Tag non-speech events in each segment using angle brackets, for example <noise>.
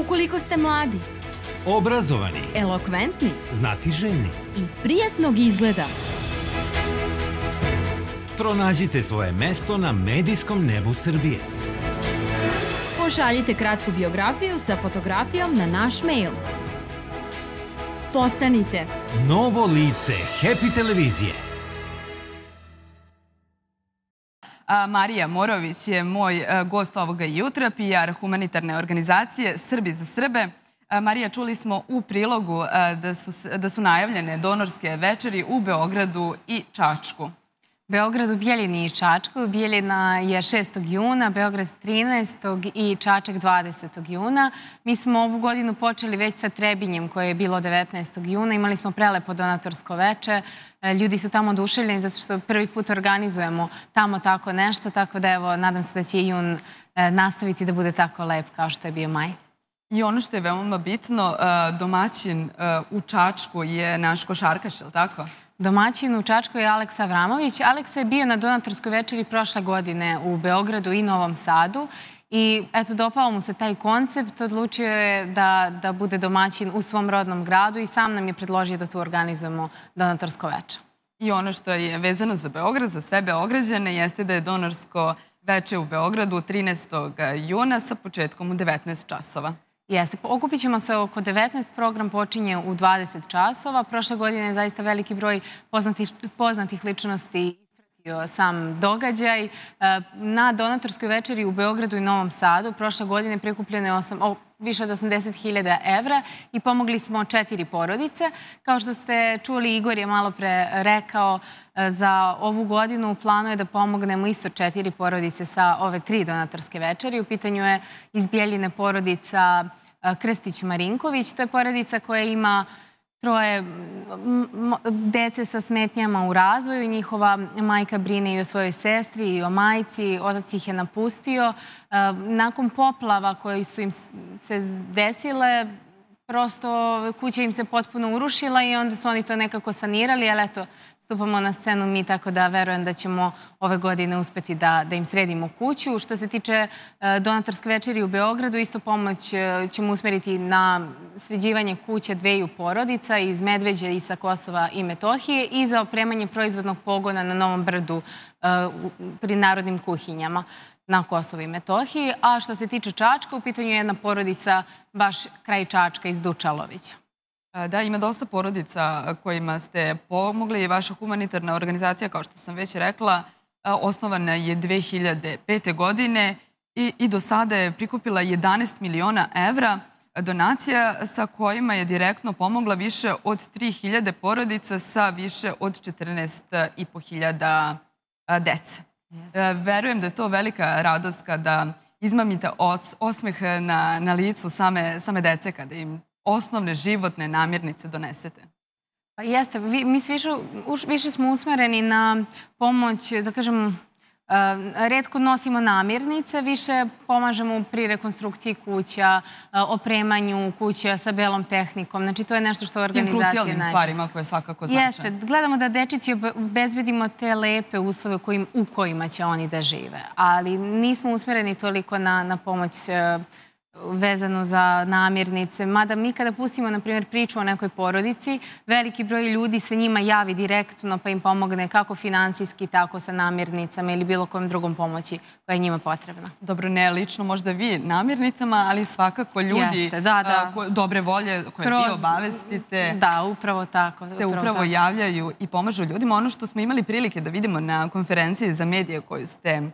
Ukoliko ste mladi, Obrazovani, elokventni znati željni. i prijatnog izgleda, Pronađite svoje mesto na medijskom nebu Srbije. pošaljite kratku biografiju sa fotografijom na naš mail. Postanite Novo lice Happy televizije. Marija Morović je moj a, gost ovoga jutra, PR humanitarne organizacije Srbi za Srbe. Marija, čuli smo u prilogu a, da su, da su najavljene donorske večeri u Beogradu i Čačku. Beograd u Bijeljini i Čačku. Bijeljina je 6. juna, Beograd 13. i Čačak 20. juna. Mi smo ovu godinu počeli već sa Trebinjem koje je bilo 19. juna. Imali smo prelepo donatorsko veče. E, Ljudi su tamo oduševljeni zato što prvi put organizujemo tamo tako nešto, tako da evo, nadam se da će jun e, nastaviti da bude tako lep kao što je bio maj. I ono što je veoma bitno, a, domaćin u Čačku je naš košarkaš, je li tako? Domaćin u Čačku je Aleksa Avramović. Aleksa je bio na donatorskoj večeri prošle godine u Beogradu i Novom Sadu. I eto, dopao mu se taj koncept, odlučio je da, da bude domaćin u svom rodnom gradu i sam nam je predložio da tu organizujemo donatorsko večer. I ono što je vezano za Beograd, za sve Beograđane, jeste da je donorsko veče u Beogradu 13. juna sa početkom u 19 časova. Jeste, okupit ćemo se oko 19, program počinje u 20 časova. Prošle godine je zaista veliki broj poznatih, poznatih ličnosti ispratio sam događaj. E, Na donatorskoj večeri u Beogradu i Novom Sadu prošle godine prikupljeno je osam, više od 80.000 evra i pomogli smo četiri porodice. Kao što ste čuli, Igor je malo pre rekao, e, za ovu godinu u planu je da pomognemo isto četiri porodice sa ove tri donatorske večeri. U pitanju je iz Bijeljine porodica e, Krstić Marinković. To je porodica koja ima troje dece sa smetnjama u razvoju. Njihova majka brine i o svojoj sestri i o majci. Otac ih je napustio. E, Nakon poplava koji su im se desile, prosto kuća im se potpuno urušila i onda su oni to nekako sanirali, ali eto, stupamo na scenu mi, tako da verujem da ćemo ove godine uspeti da, da im sredimo kuću. Što se tiče e, donatorske večeri u Beogradu, isto pomoć e, ćemo usmeriti na sređivanje kuće dveju porodica iz Medveđe i sa Kosova i Metohije i za opremanje proizvodnog pogona na Novom brdu e, pri narodnim kuhinjama na Kosovo i Metohiji. A što se tiče Čačka, u pitanju je jedna porodica baš kraj Čačka iz Dučalovića. Da, ima dosta porodica kojima ste pomogli. Vaša humanitarna organizacija, kao što sam već rekla, osnovana je 2005. godine i, i do sada je prikupila 11 miliona evra donacija sa kojima je direktno pomogla više od 3000 porodica sa više od 14.500 a, dece. Verujem da je to velika radost kada izmamite os- osmeh na, na licu same, same dece, kada im osnovne životne namirnice donesete. Pa jeste, mi više, više smo usmereni na pomoć, da kažem, uh, redko nosimo namirnice, više pomažemo pri rekonstrukciji kuća, uh, opremanju kuća sa belom tehnikom. Znači, to je nešto što organizacija krucijalnim najčešće- stvarima koje svakako znače. Jeste, gledamo da dečici obe- obezbedimo te lepe uslove kojim, u kojima će oni da žive. Ali nismo usmjereni toliko na, na pomoć e, vezanu za namirnice. Mada mi kada pustimo, na primjer, priču o nekoj porodici, veliki broj ljudi se njima javi direktno pa im pomogne kako finansijski, tako sa namirnicama ili bilo kojom drugom pomoći koja je njima potrebna. Dobro, ne lično možda vi namirnicama, ali svakako ljudi Jeste, da, da. ko- dobre volje koje vi obavestite. Da, upravo tako. se upravo tako. javljaju i pomažu ljudima. Ono što smo imali prilike da vidimo na konferenciji za medije koju ste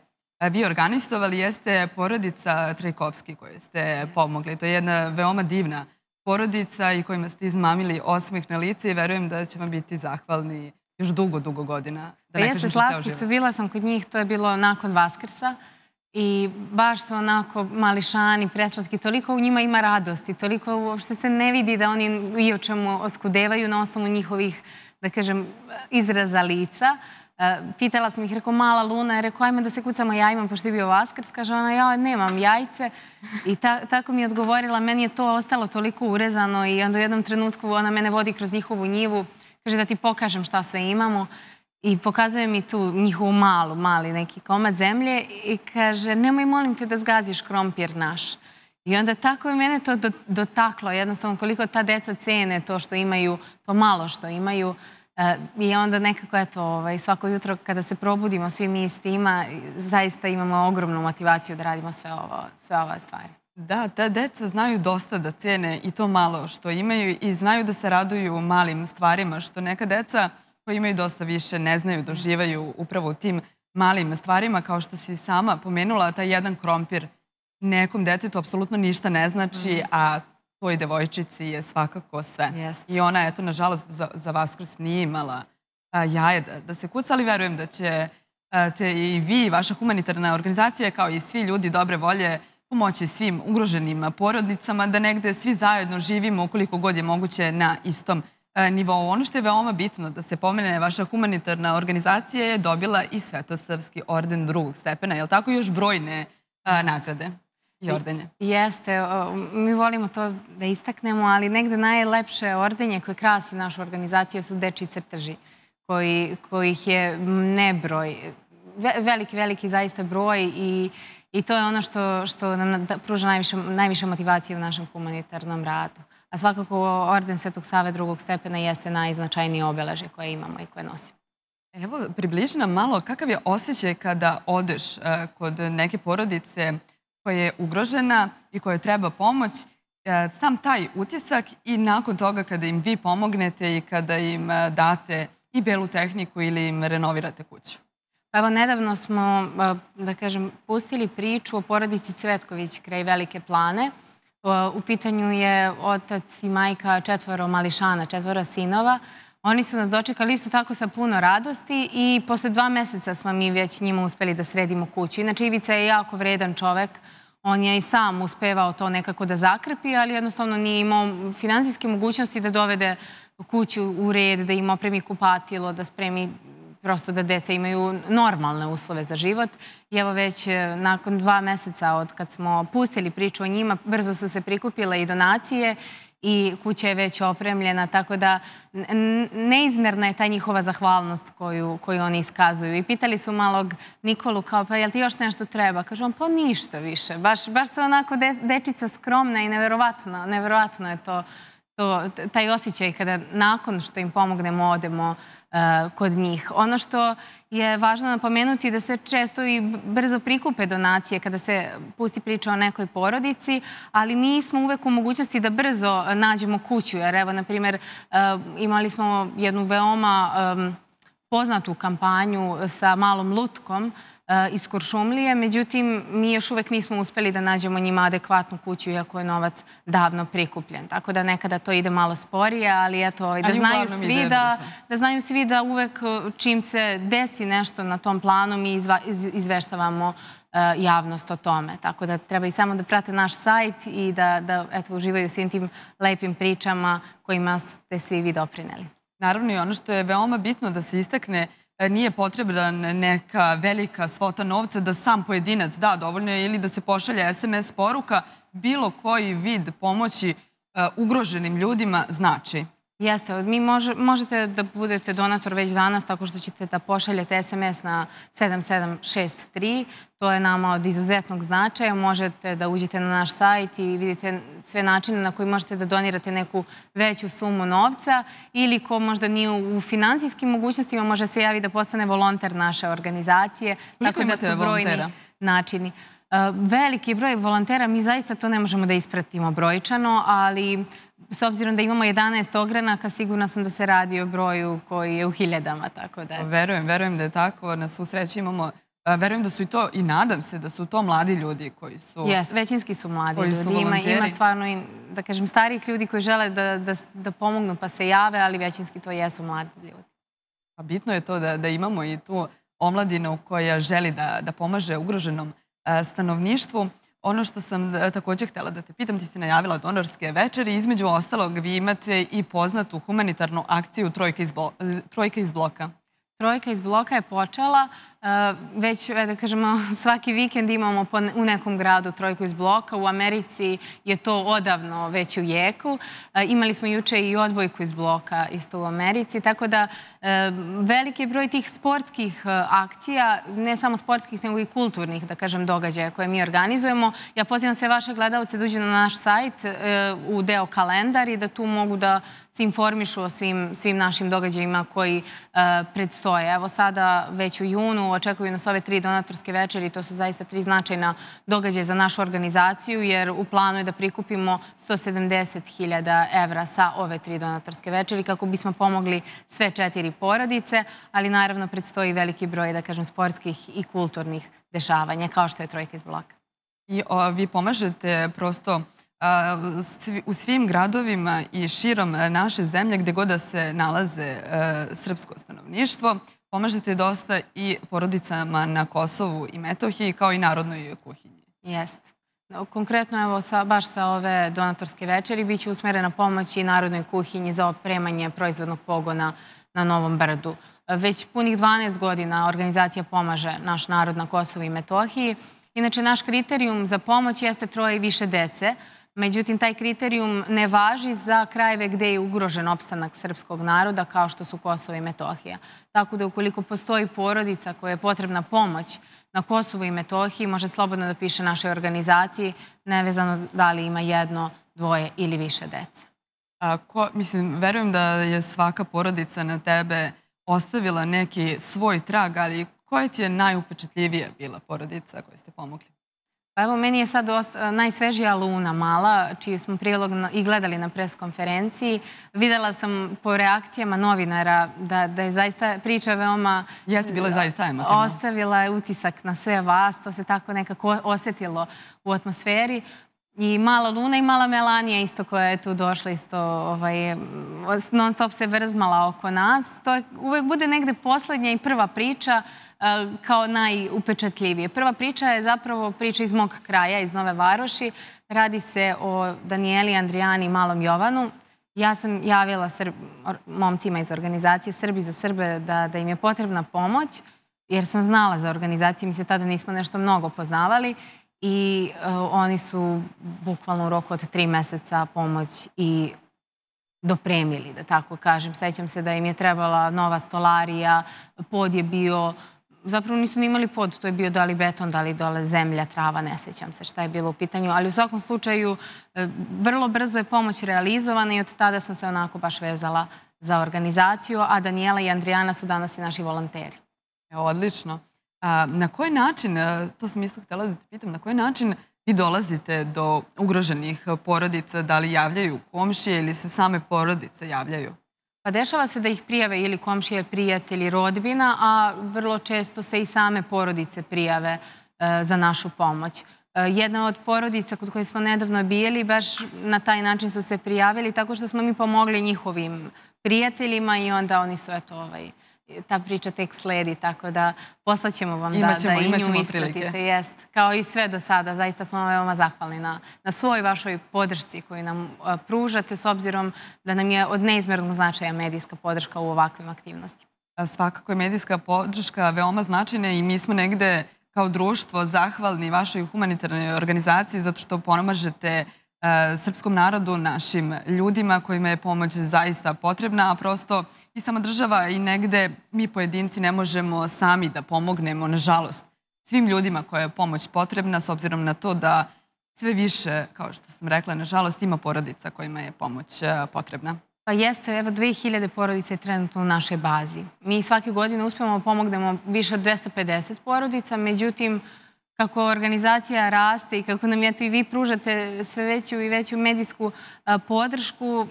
vi organizovali jeste porodica Trajkovski koju ste pomogli. To je jedna veoma divna porodica i kojima ste izmamili osmeh na lice i verujem da će vam biti zahvalni još dugo, dugo godina. Da Pa ne jeste, slatki su. Bila sam kod njih, to je bilo nakon Vaskrsa. I baš su onako mališani, preslatki, toliko u njima ima radosti, toliko uopšte se ne vidi da oni i o čemu oskudevaju na osnovu njihovih, da kažem, izraza lica. E, pitala sam ih, rekao, mala Luna, je rekao, ajmo da se kucamo jajima, pošto je bio Vaskrs. Kaže ona, ja nemam jajce. I ta, tako mi je odgovorila, meni je to ostalo toliko urezano i onda u jednom trenutku ona mene vodi kroz njihovu njivu, kaže da ti pokažem šta sve imamo. I pokazuje mi tu njihovu malu, mali neki komad zemlje i kaže, nemoj molim te da zgaziš krompir naš. I onda tako je mene to dotaklo, jednostavno koliko ta deca cene to što imaju, to malo što imaju. E, I onda nekako, eto, ovaj, svako jutro kada se probudimo svi mi s tima, zaista imamo ogromnu motivaciju da radimo sve, ovo, sve ove stvari. Da, ta deca znaju dosta da cene i to malo što imaju i znaju da se raduju malim stvarima, što neka deca koji imaju dosta više ne znaju, doživaju upravo u tim malim stvarima, kao što si sama pomenula, taj jedan krompir nekom detetu apsolutno ništa ne znači, mm. a toj devojčici je svakako sve. Yes. I ona, eto, nažalost, za, za Vaskrs nije imala a, jaje da, da se kuca, ali verujem da će a, te i vi, vaša humanitarna organizacija, kao i svi ljudi dobre volje, pomoći svim ugroženim porodnicama, da negde svi zajedno živimo koliko god je moguće na istom nivou. Ono što je veoma bitno da se pomene, vaša humanitarna organizacija je dobila i Svetosavski orden drugog stepena, je li tako još brojne a, nagrade? Ordenje. Jeste, mi volimo to da istaknemo, ali negde najlepše ordenje koje krasi našu organizaciju su dečji crteži, koji, kojih je nebroj, veliki, veliki zaista broj i, i to je ono što, što nam pruža najviše, najviše motivacije u našem humanitarnom radu. A svakako orden Svetog Save drugog stepena jeste najznačajnije obeleže koje imamo i koje nosimo. Evo, približi nam malo kakav je osjećaj kada odeš uh, kod neke porodice koja je ugrožena i koja treba pomoć, uh, sam taj utisak i nakon toga kada im vi pomognete i kada im uh, date i belu tehniku ili im renovirate kuću. Pa evo, nedavno smo, da kažem, pustili priču o porodici Cvetković kraj Velike plane, U pitanju je otac i majka četvoro mališana, četvoro sinova. Oni su nas dočekali isto tako sa puno radosti i posle dva meseca smo mi već njima uspeli da sredimo kuću. Inače, Ivica je jako vredan čovek. On je i sam uspevao to nekako da zakrpi, ali jednostavno nije imao finansijske mogućnosti da dovede kuću u red, da im opremi kupatilo, da spremi prosto da deca imaju normalne uslove za život. I evo već e, nakon dva meseca od kad smo pustili priču o njima, brzo su se prikupile i donacije i kuća je već opremljena, tako da neizmerna je ta njihova zahvalnost koju, koju oni iskazuju. I pitali su malog Nikolu kao, pa jel ti još nešto treba? Kažu on, pa ništa više. Baš, baš se onako de, dečica skromna i neverovatno, neverovatno je to, to, taj osjećaj kada nakon što im pomognemo odemo E, kod njih. Ono što je važno napomenuti da se često i brzo prikupe donacije kada se pusti priča o nekoj porodici, ali nismo uvek u mogućnosti da brzo nađemo kuću, jer evo, na primjer, e, imali smo jednu veoma poznatu kampanju sa malom lutkom iz Kuršumlije. Međutim, mi još uvek nismo uspeli da nađemo njima adekvatnu kuću, iako je novac davno prikupljen. Tako da nekada to ide malo sporije, ali eto, ovaj, da znaju svi da, da znaju svi da uvek eh, čim se desi nešto na tom planu, mi izva, iz, izveštavamo uh, javnost o tome. Tako da treba i samo da prate naš sajt i da, da eto, uživaju svim tim lepim pričama kojima ste svi vi doprineli. Naravno i ono što je veoma bitno da se istakne E, nije potrebna neka velika svota novca da sam pojedinac da dovoljno ili da se pošalje SMS poruka, bilo koji vid pomoći e, ugroženim ljudima znači. Jeste, mi može, možete da budete donator već danas tako što ćete da pošaljete SMS na 7763. To je nama od izuzetnog značaja. Možete da uđete na naš sajt i vidite sve načine na koji možete da donirate neku veću sumu novca ili ko možda nije u finansijskim mogućnostima može se javi da postane volonter naše organizacije. Koliko da su brojni načini. E, veliki broj volontera, mi zaista to ne možemo da ispratimo brojčano, ali s obzirom da imamo 11 ogranaka, sigurna sam da se radi o broju koji je u hiljadama, tako da... Verujem, verujem da je tako. Na svu sreću imamo Verujem da su i to, i nadam se da su to mladi ljudi koji su... Jes, većinski su mladi ljudi. Su ima, ima stvarno i, da kažem, starijih ljudi koji žele da, da, da pomognu pa se jave, ali većinski to jesu mladi ljudi. A bitno je to da, da imamo i tu omladinu koja želi da, da pomaže ugroženom stanovništvu. Ono što sam e, takođe htela da te pitam, ti si najavila donorske večeri. Između ostalog, vi imate i poznatu humanitarnu akciju Trojka iz, Trojka iz bloka. Trojka iz bloka je počela već, da kažemo, <laughs> svaki vikend imamo u nekom gradu trojku iz bloka. U Americi je to odavno već u jeku. Imali smo juče i odbojku iz bloka isto u Americi. Tako da veliki broj tih sportskih akcija, ne samo sportskih, nego i kulturnih, da kažem, događaja koje mi organizujemo. Ja pozivam sve vaše gledalce da uđu na naš sajt u deo kalendar i da tu mogu da se informišu o svim, svim našim događajima koji predstoje. Evo sada već u junu očekuju nas ove tri donatorske večeri. To su zaista tri značajna događaje za našu organizaciju, jer u planu je da prikupimo 170.000 evra sa ove tri donatorske večeri kako bismo pomogli sve četiri porodice, ali naravno predstoji veliki broj, da kažem, sportskih i kulturnih dešavanja, kao što je Trojka iz bloka. I vi pomažete prosto u svim gradovima i širom naše zemlje gde god da se nalaze e, srpsko stanovništvo pomažete dosta i porodicama na Kosovu i Metohiji kao i narodnoj kuhinji. Jeste. Konkretno, evo, sa, baš sa ove donatorske večeri biće usmerena pomoć i narodnoj kuhinji za opremanje proizvodnog pogona na Novom Brdu. Već punih 12 godina organizacija pomaže naš narod na Kosovu i Metohiji. Inače, naš kriterijum za pomoć jeste troje i više dece, Međutim, taj kriterijum ne važi za krajeve gde je ugrožen opstanak srpskog naroda, kao što su Kosovo i Metohija. Tako da ukoliko postoji porodica koja je potrebna pomoć na Kosovu i Metohiji, može slobodno da piše našoj organizaciji, nevezano da li ima jedno, dvoje ili više dece. Ko, mislim, verujem da je svaka porodica na tebe ostavila neki svoj trag, ali koja ti je najupečetljivija bila porodica koju ste pomogli? Pa evo, meni je sad dosta, najsvežija Luna Mala, čiji smo prilog i gledali na preskonferenciji. Videla sam po reakcijama novinara da, da je zaista priča veoma... Jeste, bila je zaista emotivna. Ostavila je utisak na sve vas, to se tako nekako osetilo u atmosferi. I mala Luna i mala Melanija isto koja je tu došla isto ovaj, non stop se vrzmala oko nas. To uvek bude negde poslednja i prva priča kao najupečatljivije. Prva priča je zapravo priča iz mog kraja, iz Nove Varoši. Radi se o Danijeli, Andrijani i malom Jovanu. Ja sam javila momcima iz organizacije Srbi za Srbe da, da im je potrebna pomoć, jer sam znala za organizaciju, mi se tada nismo nešto mnogo poznavali i oni su bukvalno u roku od tri meseca pomoć i dopremili, da tako kažem. Sećam se da im je trebala nova stolarija, pod je bio zapravo nisu ni imali pod, to je bio da li beton, da li dole zemlja, trava, ne sećam se šta je bilo u pitanju, ali u svakom slučaju e, vrlo brzo je pomoć realizovana i od tada sam se onako baš vezala za organizaciju, a Daniela i Andrijana su danas i naši volonteri. E, odlično. A, na koji način, e, to sam isto htjela da te pitam, na koji način vi dolazite do ugroženih porodica, da li javljaju komšije ili se same porodice javljaju? Pa dešava se da ih prijave ili komšije, prijatelji, rodbina, a vrlo često se i same porodice prijave e, za našu pomoć. E, jedna od porodica kod koje smo nedavno bili, baš na taj način su se prijavili, tako što smo mi pomogli njihovim prijateljima i onda oni su, eto, ovaj, ta priča tek sledi, tako da poslaćemo vam imaćemo, da, da i nju ispratite. Jest. Kao i sve do sada, zaista smo veoma zahvalni na, na svoj vašoj podršci koju nam pružate s obzirom da nam je od neizmernog značaja medijska podrška u ovakvim aktivnostima. Svakako je medijska podrška veoma značajna i mi smo negde kao društvo zahvalni vašoj humanitarnoj organizaciji zato što pomažete srpskom narodu, našim ljudima kojima je pomoć zaista potrebna, a prosto i sama država i negde mi pojedinci ne možemo sami da pomognemo, nažalost, svim ljudima koja je pomoć potrebna, s obzirom na to da sve više, kao što sam rekla, nažalost, ima porodica kojima je pomoć e, potrebna. Pa jeste, evo 2000 porodica je trenutno u našoj bazi. Mi svake godine uspemo da pomognemo više od 250 porodica, međutim, kako organizacija raste i kako nam eto i vi pružate sve veću i veću medijsku podršku,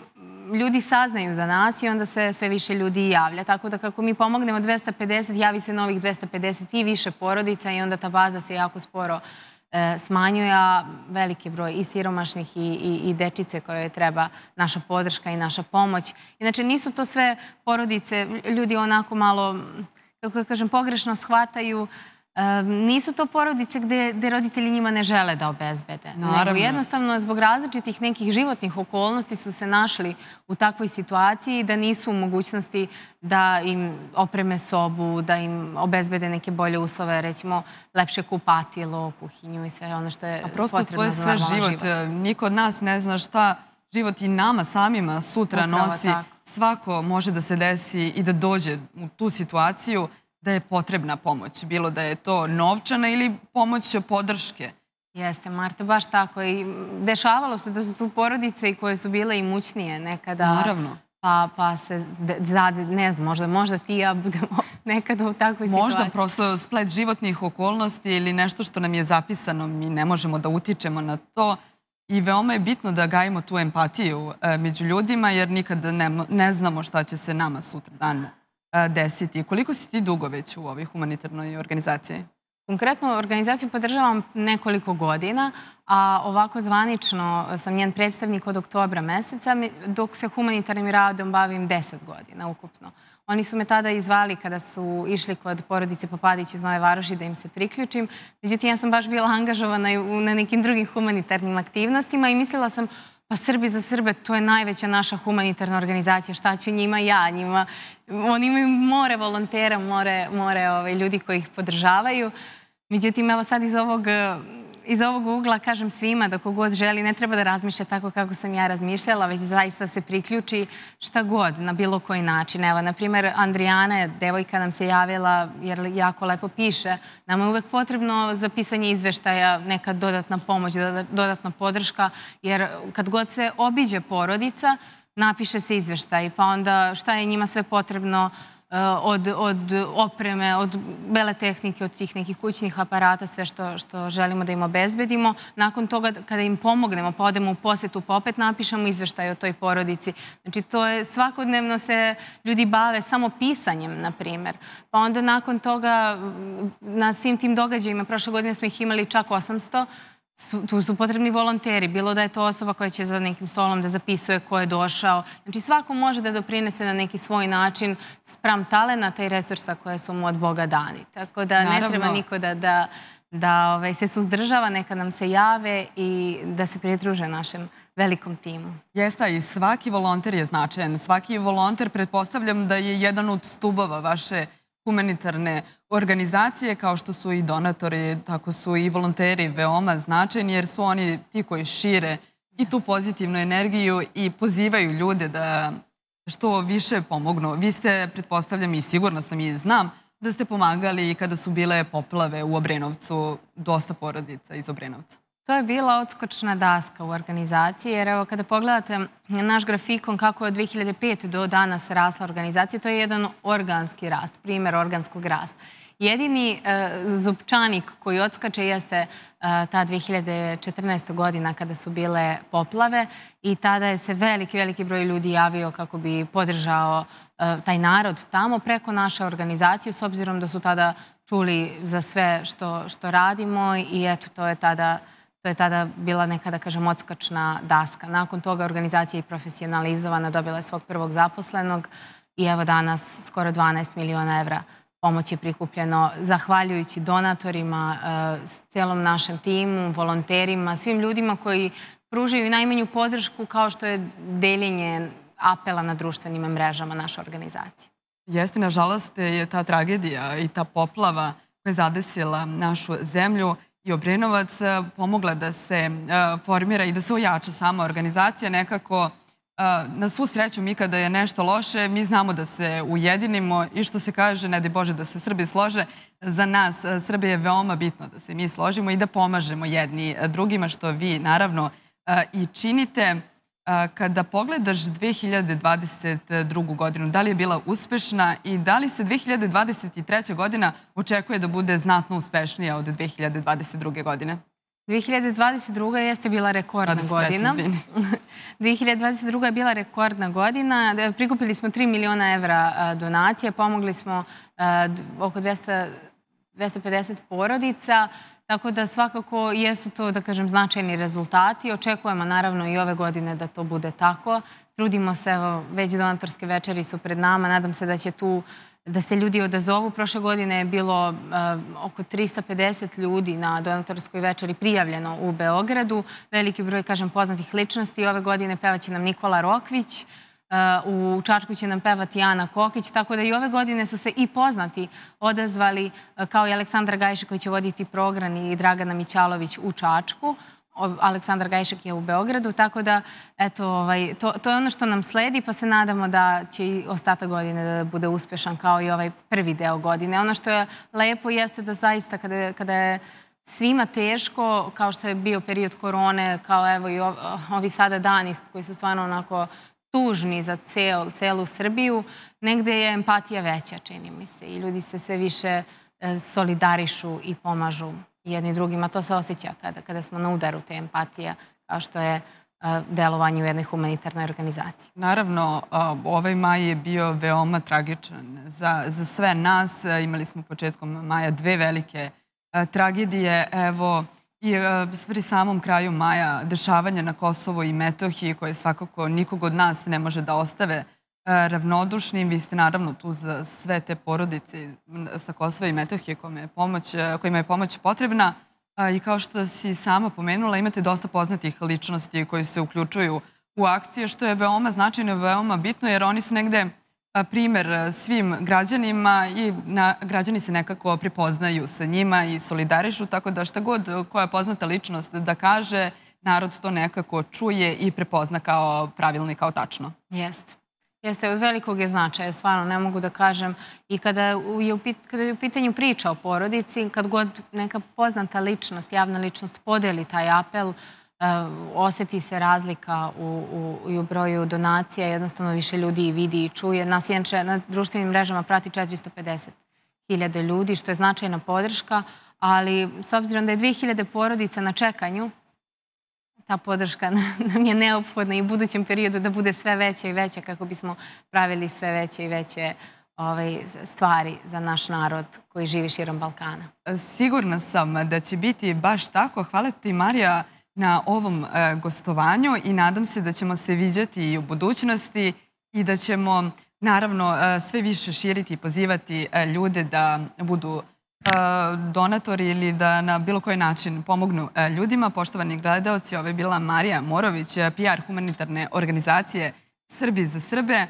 ljudi saznaju za nas i onda se sve više ljudi javlja. Tako da kako mi pomognemo 250, javi se novih 250 i više porodica i onda ta baza se jako sporo e, smanjuje, a veliki broj i siromašnih i, i, i dečice koje treba naša podrška i naša pomoć. Inače, nisu to sve porodice, ljudi onako malo, kako da kažem, pogrešno shvataju nisu to porodice gde, gde roditelji njima ne žele da obezbede. Naravno. Nego jednostavno zbog različitih nekih životnih okolnosti su se našli u takvoj situaciji da nisu u mogućnosti da im opreme sobu, da im obezbede neke bolje uslove, recimo lepše kupatilo, kuhinju i sve ono što je A prosto potrebno to je za sve život. život. Niko od nas ne zna šta život i nama samima sutra Upravo nosi. tako. Svako može da se desi i da dođe u tu situaciju da je potrebna pomoć. Bilo da je to novčana ili pomoć podrške. Jeste, Marta, baš tako. I dešavalo se da su tu porodice i koje su bile imućnije nekada. Naravno. Pa, pa se zade, ne znam, možda, možda ti i ja budemo <laughs> nekada u takvoj Možda situaciji. prosto splet životnih okolnosti ili nešto što nam je zapisano, mi ne možemo da utičemo na to i veoma je bitno da gajimo tu empatiju e, među ljudima jer nikada ne, mo- ne znamo šta će se nama sutra dan e, desiti. Koliko si ti dugo već u ovoj humanitarnoj organizaciji? Konkretno, organizaciju podržavam nekoliko godina, a ovako zvanično sam njen predstavnik od oktobra meseca, dok se humanitarnim radom bavim 10 godina ukupno. Oni su me tada izvali kada su išli kod porodice Popadić iz Nove Varoši da im se priključim. Međutim, ja sam baš bila angažovana na nekim drugim humanitarnim aktivnostima i mislila sam pa Srbi za Srbe, to je najveća naša humanitarna organizacija, šta ću njima ja, njima, oni imaju more volontera, more, more ove, ljudi koji ih podržavaju. Međutim, evo sad iz ovog, iz ovog ugla kažem svima da kogod želi ne treba da razmišlja tako kako sam ja razmišljala, već zaista se priključi šta god, na bilo koji način. Evo, na primjer, Andrijana, devojka nam se javila jer jako lepo piše. Nama je uvek potrebno za pisanje izveštaja neka dodatna pomoć, doda- dodatna podrška, jer kad god se obiđe porodica, napiše se izveštaj, pa onda šta je njima sve potrebno od, od opreme, od bele tehnike, od tih nekih kućnih aparata, sve što, što želimo da im obezbedimo. Nakon toga, kada im pomognemo, pa odemo u posetu, pa opet napišemo izveštaj o toj porodici. Znači, to je svakodnevno se ljudi bave samo pisanjem, na primer. Pa onda nakon toga, na svim tim događajima, prošle godine smo ih imali čak 800, su, tu su potrebni volonteri, bilo da je to osoba koja će za nekim stolom da zapisuje ko je došao. Znači svako može da doprinese na neki svoj način spram talenata i resursa koje su mu od Boga dani. Tako da ne treba niko da, da, da ovaj, se suzdržava, neka nam se jave i da se pridruže našem velikom timu. Jesta i svaki volonter je značajan. Svaki volonter, pretpostavljam da je jedan od stubova vaše humanitarne organizacije, kao što su i donatori, tako su i volonteri veoma značajni, jer su oni ti koji šire i tu pozitivnu energiju i pozivaju ljude da što više pomognu. Vi ste, pretpostavljam i sigurno sam i znam, da ste pomagali kada su bile poplave u Obrenovcu, dosta porodica iz Obrenovca. To je bila odskočna daska u organizaciji, jer evo kada pogledate naš grafikon kako je od 2005. do danas rasla organizacija, to je jedan organski rast, primer organskog rasta. Jedini e, zupčanik koji odskače jeste e, ta 2014. godina kada su bile poplave i tada je se veliki, veliki broj ljudi javio kako bi podržao e, taj narod tamo preko naše organizacije, s obzirom da su tada čuli za sve što, što radimo i eto, to je tada To je tada bila neka, da kažem, odskačna daska. Nakon toga organizacija je profesionalizovana, dobila je svog prvog zaposlenog i evo danas skoro 12 miliona evra pomoći je prikupljeno zahvaljujući donatorima, eh, celom našem timu, volonterima, svim ljudima koji pružaju najmanju podršku kao što je deljenje apela na društvenim mrežama naše organizacije. Jeste, nažalost, je ta tragedija i ta poplava koja je zadesila našu zemlju i Obrenovac e, pomogla da se e, formira i da se ojača sama organizacija. Nekako, e, na svu sreću, mi kada je nešto loše, mi znamo da se ujedinimo i što se kaže, ne daj Bože da se Srbi slože, za nas Srbije je veoma bitno da se mi složimo i da pomažemo jedni drugima, što vi naravno i činite. Kada pogledaš 2022. godinu, da li je bila uspešna i da li se 2023. godina očekuje da bude znatno uspešnija od 2022. godine? 2022. jeste bila rekordna 23., godina. izvini. 2022. <laughs> je bila rekordna godina. Da, Prikupili smo 3 miliona evra donacije, pomogli smo oko 200, 250 porodica, tako da svakako jesu to, da kažem, značajni rezultati. Očekujemo naravno i ove godine da to bude tako. Trudimo se, evo, već donatorske večeri su pred nama. Nadam se da će tu da se ljudi odazovu. Prošle godine je bilo uh, oko 350 ljudi na donatorskoj večeri prijavljeno u Beogradu. Veliki broj, kažem, poznatih ličnosti. Ove godine pevaće nam Nikola Rokvić, u Čačku će nam pevati Ana Kokić, tako da i ove godine su se i poznati odazvali, kao i Aleksandra Gajša koji će voditi program i Dragana Mićalović u Čačku. Aleksandar Gajšek je u Beogradu, tako da eto, ovaj, to, to je ono što nam sledi, pa se nadamo da će i ostatak godine da bude uspešan kao i ovaj prvi deo godine. Ono što je lepo jeste da zaista kada, kada je svima teško, kao što je bio period korone, kao evo i ovi sada dani koji su stvarno onako tužni za cel, celu Srbiju, negde je empatija veća, čini mi se. I ljudi se sve više e, solidarišu i pomažu jedni drugima. To se osjeća kada, kada smo na udaru te empatije, kao što je delovanje u jednoj humanitarnoj organizaciji. Naravno, ovaj maj je bio veoma tragičan za, za sve nas. Imali smo početkom maja dve velike tragedije. Evo, i pri samom kraju maja dešavanja na Kosovo i Metohiji koje svakako nikog od nas ne može da ostave ravnodušnim. Vi ste naravno tu za sve te porodice sa Kosova i Metohije kojima je pomoć, kojima je pomoć potrebna. I kao što si sama pomenula, imate dosta poznatih ličnosti koji se uključuju u akcije, što je veoma značajno i veoma bitno, jer oni su negde primer svim građanima i na, građani se nekako prepoznaju sa njima i solidarišu, tako da šta god koja poznata ličnost da kaže, narod to nekako čuje i prepozna kao pravilno i kao tačno. Jeste. Jeste, od velikog je značaja, stvarno, ne mogu da kažem. I kada je u, kada je u pitanju priča o porodici, kad god neka poznata ličnost, javna ličnost podeli taj apel, uh, oseti se razlika u, u, u broju donacija, jednostavno više ljudi vidi i čuje. Nas jenče na društvenim mrežama prati 450 hiljade ljudi, što je značajna podrška, ali s obzirom da je 2000 porodica na čekanju, ta podrška <laughs> nam je neophodna i u budućem periodu da bude sve veća i veća kako bismo pravili sve veće i veće ovaj, stvari za naš narod koji živi širom Balkana. Sigurna sam da će biti baš tako. Hvala ti Marija na ovom e, gostovanju i nadam se da ćemo se viđati i u budućnosti i da ćemo naravno e, sve više širiti i pozivati e, ljude da budu donatori ili da na bilo koji način pomognu ljudima. Poštovani gledalci, ovo je bila Marija Morović, PR humanitarne organizacije Srbi za Srbe.